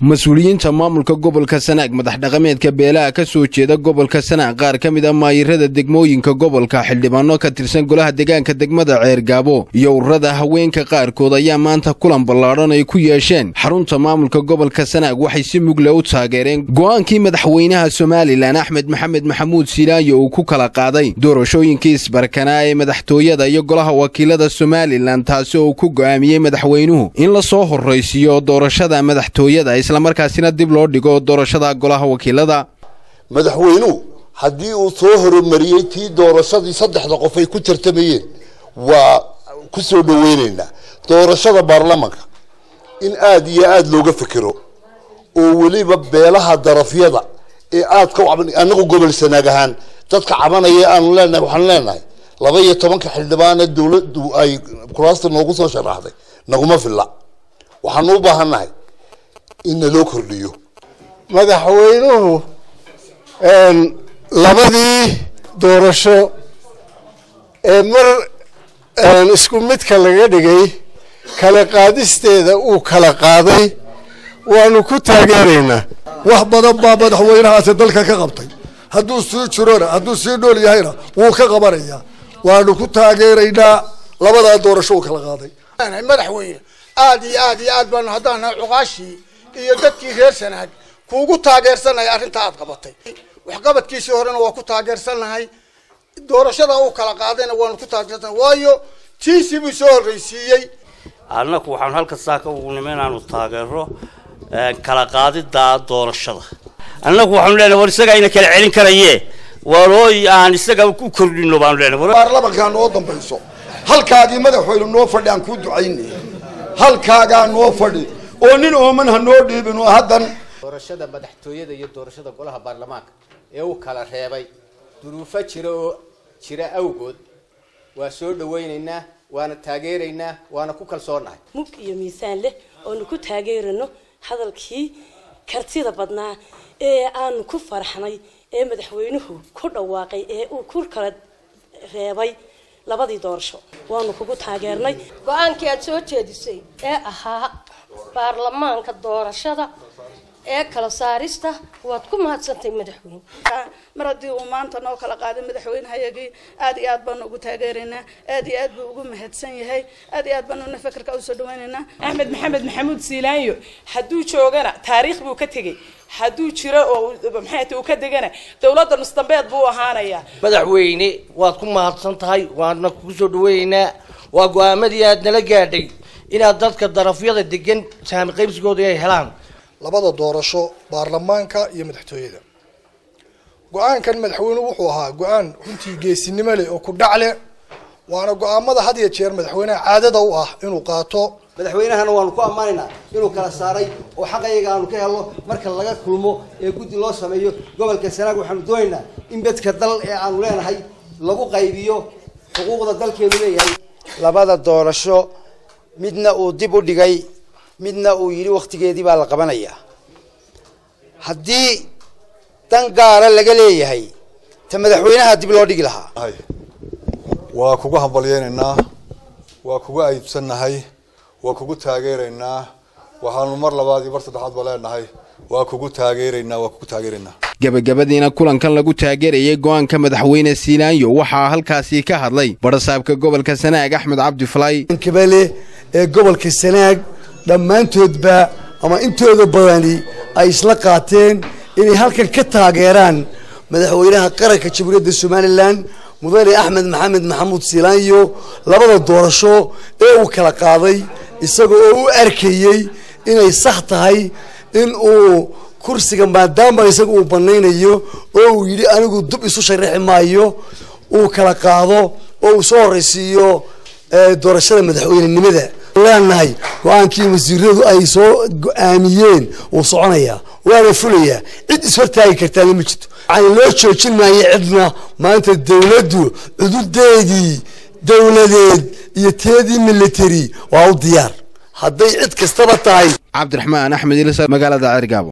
mas'uuliyiinta maamulka gobolka sanaag madax dhaqameedka beelaha ka soo jeeda gobolka sanaag qaar ka mid a maayirada degmooyinka gobolka xildhibaano ka tirsan golaha deegaanka degmada ceergaabo iyo ururada haweenka qaarkood ayaa maanta kulan ballaadhan ay ku yeesheen. Xarunta maamulka gobolka sanaag waxay si mugle u taageereen go'aankii madaxweynaha somalilan axmed maxamed maxamuud silaayo uu ku kala qaaday doorashooyinkii isbarkanaa ee madaxtooyada iyo golaha wakiilada somalilan taasi oo ku go'aamiyey madaxweynuhu. In la soo horraysiiyo doorashada madaxtooyada islamarkaasina dib loo dhigo doorashada golaha wakiilada. Madaxweynuhu haddii uu soo horumariyey tii doorashadii saddexda qof ay ku tartamayeen waa ku soo dhaweyneynaa doorashada baarlamanka in aada iyo aada looga fekero oo weliba beelaha darafyada ee aada ka anagu gobol sanaag ahaan dadka cabanaya aanu leenahay waxaanu leenahay laba iyo tobanka xildhibaana dowladdu ay kuraasta noogu soo sharaxday naguma filla. Waxaanu u baahannahay in naloo kordhiyo madaxweynuhu labadii doorasho ee mar isku midka laga dhigay kala qaadisteeda uu kala qaaday waanu ku taageeraynaa. Wax badan baa madaxweynahaasi dalka ka qabtay. Hadduu sii jirona hadduu sii dhool yahayna wuu ka qabanayaa waanu ku taageeraynaa labadaa doorasho uu kala qaaday. Madaxweyne aada iyo aad iyo aad baanu haddaan nahay cuqaashii iyo dadkii reer sanaag. Kuugu taageersannahay arrinta aad qabatay. Waxqabadkiisii horena waa ku taageersannahay. Doorashada uu kala qaadayna waanu ku taageersannahay. Waayo tiisii buu soo horraysiiyey. Annaku waxaanu halka saaka ugu nima inaanu taageero kala qaadida doorashada. Annaku waxaanu leenahay war isaga ayna kala celin karaye warooy aan isaga u kordhino baanu leenahay baarlamankaa noo dambayso. Halkaagii madaxweyne noo fadhi aan kuu ducaynay halkaagaa noo fadhi oo nin ooman ha noo dhiibin oo haddan doorashada madaxtooyada iyo doorashada golaha baarlamaanka ee uu kala reebay. Duruufo jira oo jira awgood. Waa soo dhawaynaynaa waana taageeraynaa waana ku kalsoonahay mug iyo miisaan leh oonu ku taageerano hadalkii kartida badnaa ee aanu ku farxnay ee madaxweynuhu ku dhawaaqay ee uu ku kala reebay labadii doorasho waanu kugu taageernay. Go'aankii aada soo jeedisay ee ahaa baarlamaanka doorashada ee kala saarista waad ku mahadsantay madaxweyne. Mar haddii uu maanta noo kala qaaday madaxweynehayagii aad iyo aad baanu ugu taageeraynaa aad iyo aad buu ugu mahadsan yahay aad iyo aad baanuna fakarka u soo dhawaynaynaa axmed maxamed maxamuud siilaanyo hadduu joogana taariikh buu ka tegey. Hadduu jiro oo maxay uu ka degana dowladda nusdambeed buu ahaanayaa. Madaxweyne waad ku mahadsan tahay waana kugu soo dhaweynaynaa waa go'aamadii aad nala gaadhay inaad dadka darafyada degan saami qaybsigooda ay helaan. Labada doorasho baarlamaanka iyo madaxtooyada. Go'aankan madaxweynuhu wuxuu ahaa go'aan runtii geesinimo leh oo ku dhac leh waana go'aamada had iyo jeer madaxweynaha caadada u ah inuu qaato. Madaxweynahana waanu ku ammaanaynaa inuu kala saaray oo xaqayaga aanu ka helno marka laga kulmo ee guddi loo sameeyo. Gobolka sanaag waxaanu doonaynaa in bedka dal ee aanu leenahay lagu qaybiyo xuquuqda dalkeenu leeyahay. Labada doorasho midna uu dib u dhigay midna uu yidhi waktigeedii baa la qabanayaa haddii dan gaara laga leeyahay ta madaxweynaha dib loo dhigi lahaa. Waa kugu hambalyeynaynaa waa kugu aybsannahay waa kugu taageeraynaa waxaanu mar labaad iyo mar saddexaad ba leenahay waa kugu taageeraynaa waa kugu taageeraynaa. Gebagabadiina kulankan lagu taageerayay go'aanka madaxweyne siilaanyo waxaa halkaasi ka hadlay barasaabka gobolka sanaag axmed cabdi falay ee gobolka sanaag dhammaantoodba ama intooda badani ay isla qaateen inay halkan ka taageeraan madaxweynaha qaranka jamhuuriyadda somalilan mudane axmed maxamed maxamuud siilaanyo labada doorasho ee uu kala qaaday isaga oo u arkayey inay sax tahay in uu kursiga maadaama isaga uu banaynayo oo uu yidhi anigu dub isu sharaxi maayo uu kala qaado oo uu soo horraysiiyo doorashada madaxweynenimada leenahay go'aankii wasiiradu ay soo go'aamiyeen wuu soconayaa waana fulayaa cid ishortaagi kartaana ma jirto. Yani loo joojin maayo cidna maanta dawladdu cududeedii dawladeed iyo teedii military waa u diyaar. Hadday cid kastaba tahay. Cabdiraxmaan axmed ilsa magaalada cergaabo